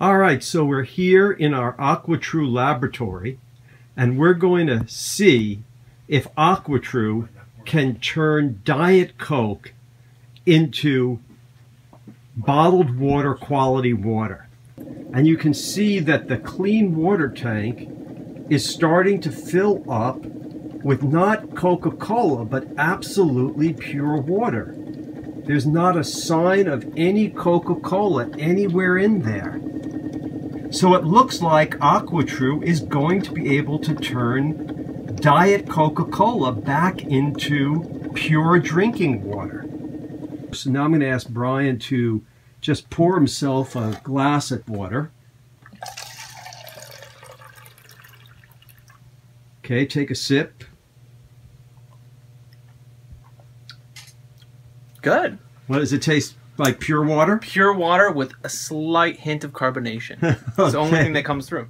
All right, so we're here in our AquaTru laboratory, and we're going to see if AquaTru can turn Diet Coke into bottled water quality water. And you can see that the clean water tank is starting to fill up with not Coca-Cola, but absolutely pure water. There's not a sign of any Coca-Cola anywhere in there. So it looks like AquaTru is going to be able to turn Diet Coca-Cola back into pure drinking water. So now I'm going to ask Brian to just pour himself a glass of water. Okay, take a sip. Good. What does it taste like? Pure water? Pure water with a slight hint of carbonation. It's the only thing that comes through.